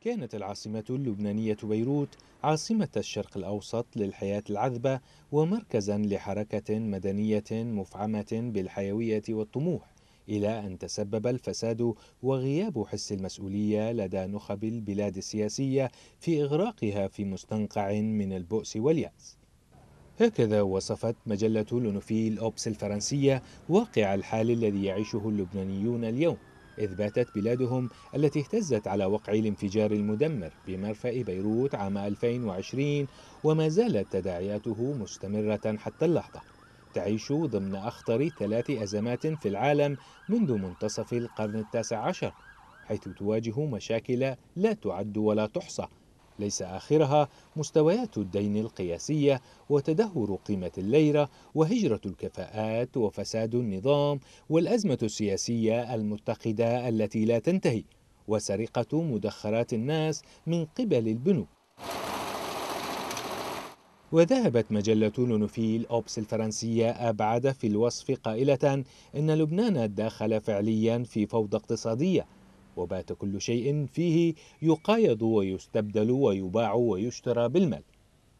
كانت العاصمة اللبنانية بيروت عاصمة الشرق الأوسط للحياة العذبة ومركزا لحركة مدنية مفعمة بالحيوية والطموح إلى أن تسبب الفساد وغياب حس المسؤولية لدى نخب البلاد السياسية في إغراقها في مستنقع من البؤس واليأس. هكذا وصفت مجلة لونوفيل أوبس الفرنسية واقع الحال الذي يعيشه اللبنانيون اليوم. إذ باتت بلادهم التي اهتزت على وقع الانفجار المدمر بمرفأ بيروت عام 2020 وما زالت تداعياته مستمرة حتى اللحظة. تعيش ضمن أخطر ثلاث أزمات في العالم منذ منتصف القرن التاسع عشر حيث تواجه مشاكل لا تعد ولا تحصى. ليس آخرها مستويات الدين القياسية وتدهور قيمة الليرة وهجرة الكفاءات وفساد النظام والأزمة السياسية المتقدة التي لا تنتهي وسرقة مدخرات الناس من قبل البنوك. وذهبت مجلة لونوفيل أوبس الفرنسية أبعد في الوصف قائلة إن لبنان داخل فعليا في فوضى اقتصادية وبات كل شيء فيه يقايض ويستبدل ويباع ويشترى بالمال.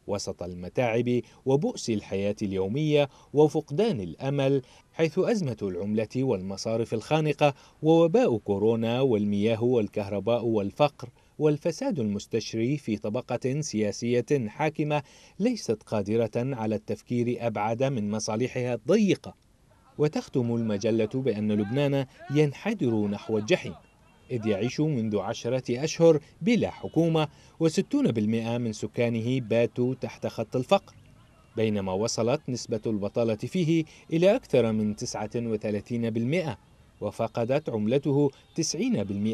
وسط المتاعب وبؤس الحياة اليومية وفقدان الأمل حيث أزمة العملة والمصارف الخانقة ووباء كورونا والمياه والكهرباء والفقر والفساد المستشري في طبقة سياسية حاكمة ليست قادرة على التفكير أبعد من مصالحها الضيقة. وتختم المجلة بأن لبنان ينحدر نحو الجحيم. إذ يعيش منذ عشرة أشهر بلا حكومة وستون بالمئة من سكانه باتوا تحت خط الفقر بينما وصلت نسبة البطالة فيه إلى أكثر من 39% وفقدت عملته 90%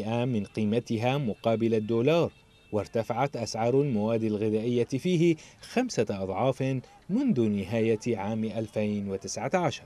من قيمتها مقابل الدولار وارتفعت أسعار المواد الغذائية فيه خمسة أضعاف منذ نهاية عام 2019